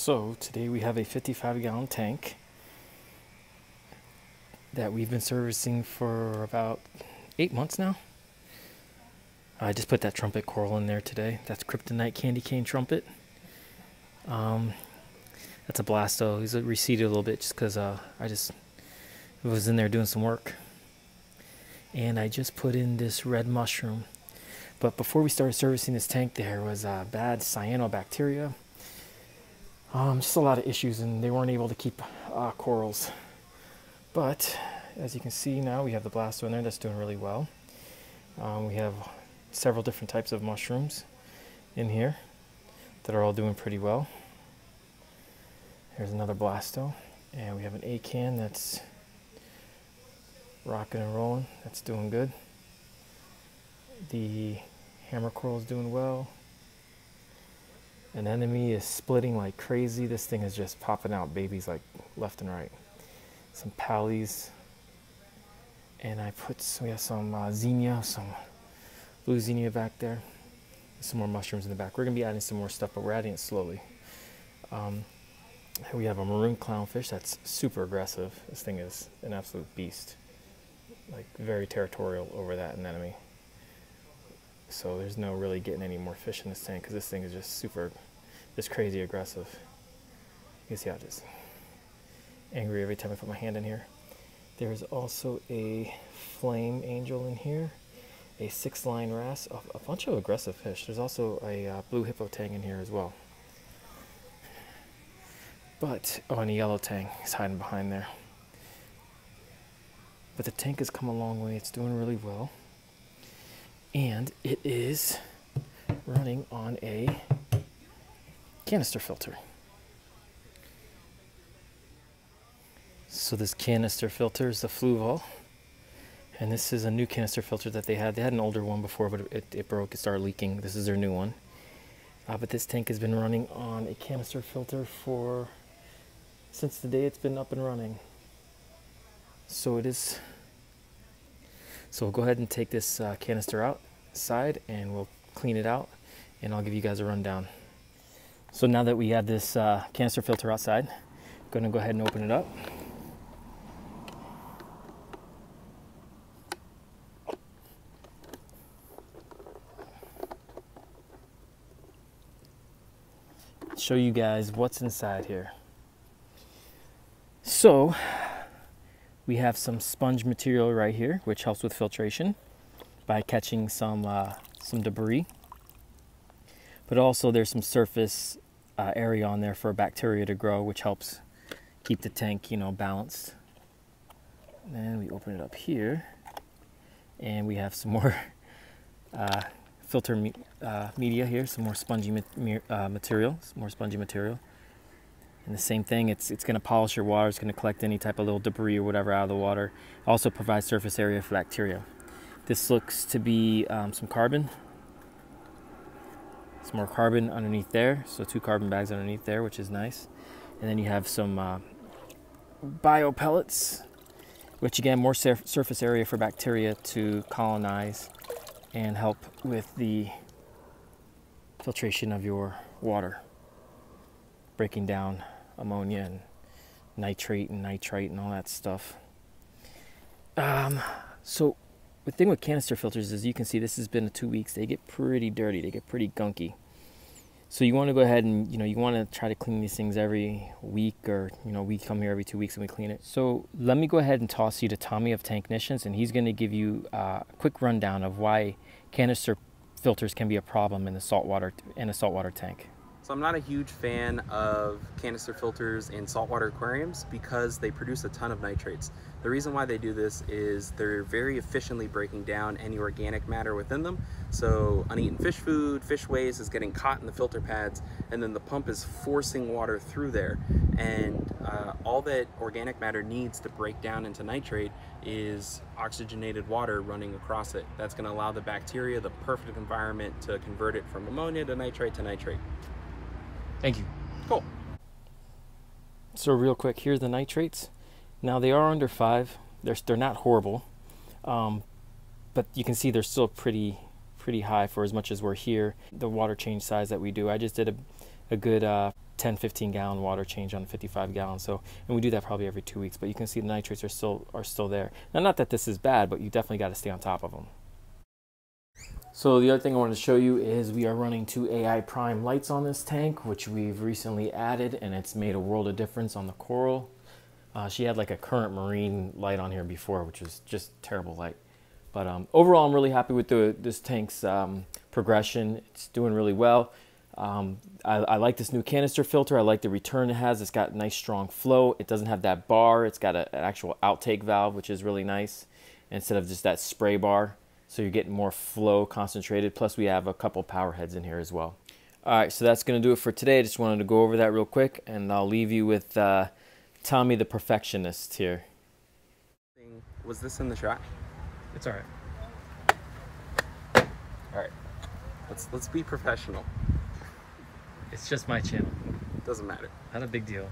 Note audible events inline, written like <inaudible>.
So today we have a 55 gallon tank that we've been servicing for about eight months now. I just put that trumpet coral in there today. That's Kryptonite Candy Cane Trumpet. Um, that's a blasto. He's receded a little bit just because uh, I just was in there doing some work. And I just put in this red mushroom. But before we started servicing this tank, there was uh, bad cyanobacteria. Um, just a lot of issues, and they weren't able to keep uh, corals. But as you can see now, we have the blasto in there that's doing really well. Um, we have several different types of mushrooms in here that are all doing pretty well. Here's another blasto, and we have an acan that's rocking and rolling. That's doing good. The hammer coral is doing well. Anemone is splitting like crazy. This thing is just popping out babies like left and right. Some pallies. And I put, we have some uh, xenia, some blue xenia back there. Some more mushrooms in the back. We're going to be adding some more stuff, but we're adding it slowly. Um, we have a maroon clownfish that's super aggressive. This thing is an absolute beast. Like very territorial over that anemone. So there's no really getting any more fish in this tank because this thing is just super, just crazy aggressive. You can see how it is angry every time I put my hand in here. There's also a flame angel in here, a six line wrasse, a, a bunch of aggressive fish. There's also a uh, blue hippo tang in here as well. But, oh, and a yellow tang is hiding behind there. But the tank has come a long way. It's doing really well and it is running on a canister filter. So this canister filter is the Fluval, and this is a new canister filter that they had. They had an older one before, but it, it broke, it started leaking. This is their new one. Uh, but this tank has been running on a canister filter for since the day it's been up and running. So it is so we'll go ahead and take this uh, canister outside and we'll clean it out and I'll give you guys a rundown. So now that we have this uh, canister filter outside, I'm gonna go ahead and open it up. Show you guys what's inside here. So we have some sponge material right here, which helps with filtration by catching some, uh, some debris. But also there's some surface uh, area on there for bacteria to grow, which helps keep the tank, you know, balanced. And then we open it up here and we have some <laughs> more uh, filter me uh, media here, some more spongy ma uh, material, some more spongy material. And the same thing, it's, it's going to polish your water, it's going to collect any type of little debris or whatever out of the water. Also provides surface area for bacteria. This looks to be um, some carbon. Some more carbon underneath there, so two carbon bags underneath there, which is nice. And then you have some uh, bio pellets, which again, more surf surface area for bacteria to colonize and help with the filtration of your water breaking down ammonia and nitrate and nitrite and all that stuff. Um, so the thing with canister filters is you can see this has been two weeks. They get pretty dirty. They get pretty gunky. So you want to go ahead and you know you want to try to clean these things every week or you know we come here every two weeks and we clean it. So let me go ahead and toss you to Tommy of Tanknicians and he's going to give you a quick rundown of why canister filters can be a problem in the saltwater in a saltwater tank. So I'm not a huge fan of canister filters in saltwater aquariums because they produce a ton of nitrates. The reason why they do this is they're very efficiently breaking down any organic matter within them. So uneaten fish food, fish waste is getting caught in the filter pads and then the pump is forcing water through there. And uh, all that organic matter needs to break down into nitrate is oxygenated water running across it. That's gonna allow the bacteria the perfect environment to convert it from ammonia to nitrate to nitrate. Thank you. Cool. So real quick, here's the nitrates. Now they are under five. They're they're not horrible, um, but you can see they're still pretty pretty high for as much as we're here. The water change size that we do. I just did a a good uh, 10, 15 gallon water change on 55 gallons. So, and we do that probably every two weeks. But you can see the nitrates are still are still there. Now, not that this is bad, but you definitely got to stay on top of them. So the other thing I wanted to show you is we are running two AI Prime lights on this tank, which we've recently added, and it's made a world of difference on the coral. Uh, she had like a current marine light on here before, which was just terrible light. But um, overall, I'm really happy with the, this tank's um, progression. It's doing really well. Um, I, I, like this new canister filter. I like the return it has. It's got nice strong flow. It doesn't have that bar. It's got a, an actual outtake valve, which is really nice, instead of just that spray bar. So you're getting more flow concentrated. Plus we have a couple power heads in here as well. All right, so that's going to do it for today. I just wanted to go over that real quick, and I'll leave you with uh, Tommy the perfectionist here. Was this in the shot? It's all right. All right. Let's let's be professional. It's just my channel. Doesn't matter. Not a big deal.